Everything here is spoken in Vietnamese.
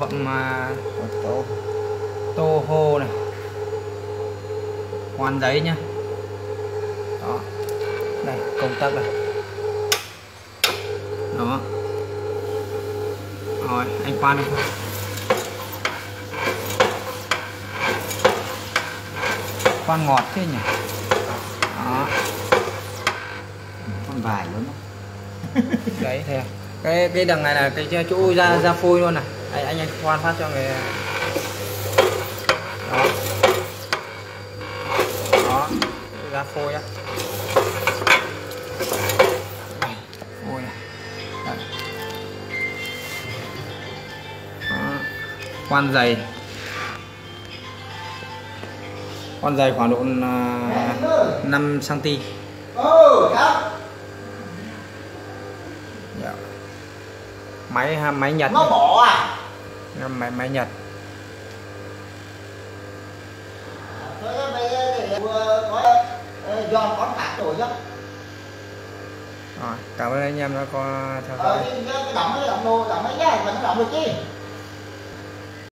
phẩm à, tô. Hô này. Khoan giấy nhá. Đó. Đây công tắc này đó. Rồi anh khoan đi. Khoan ngọt thế nhỉ? Đó. Con vải lớn đấy thế à? cái cái đằng này là cái chỗ ra ra phôi luôn này anh anh, anh khoan phát cho người đó. Đó ra phôi á. Phôi này. Khoan dày con dày khoảng độ uh, 5 cm. Máy máy Nhật. Nó bỏ à? Máy máy nhật ờ, rồi cảm ơn anh em đã có theo dõi